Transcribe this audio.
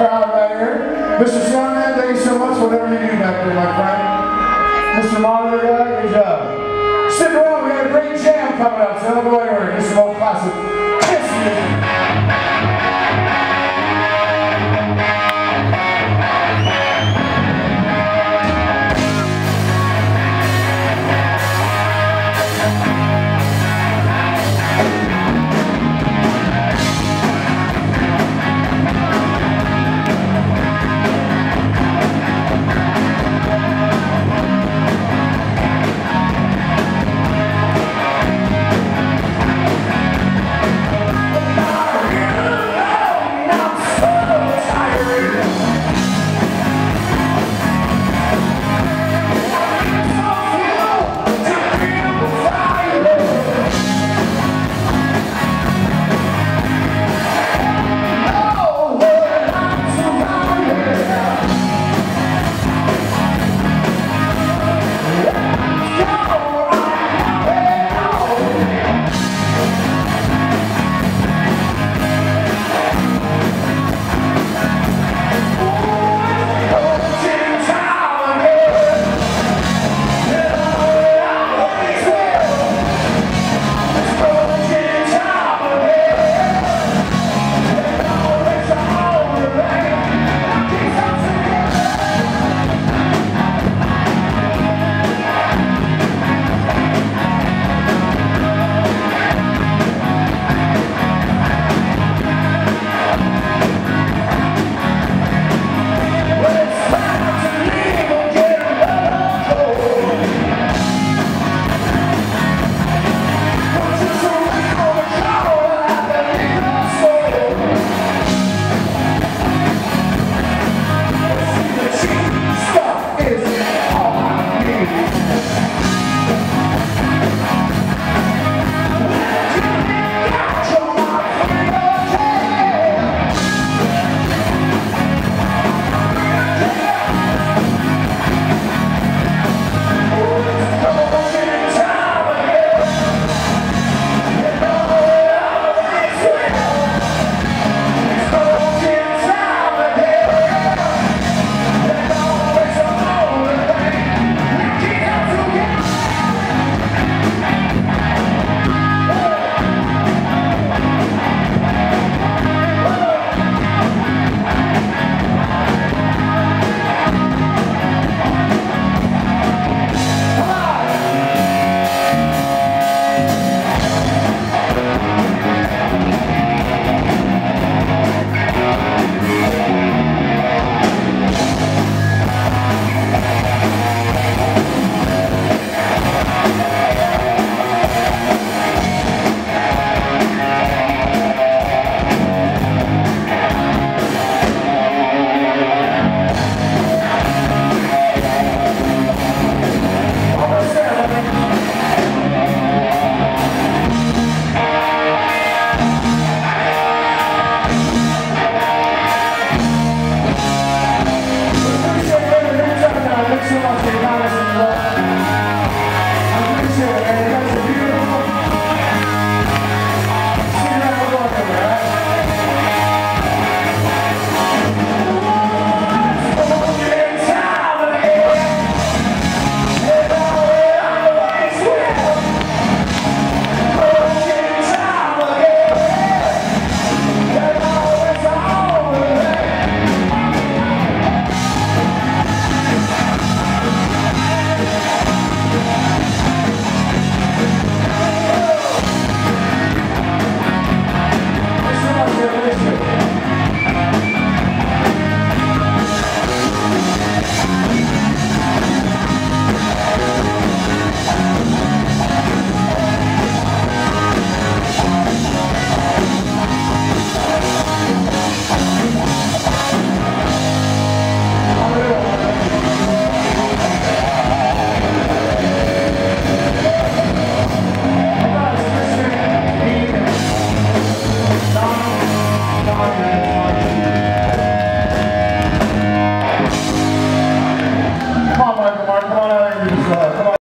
crowd right here. Mr. Soundman, thank you so much. Whatever you do back there, my friend. Mr. Monitor guy, good job. Stick around, we got a great jam coming up, so don't go anywhere. Get some old classic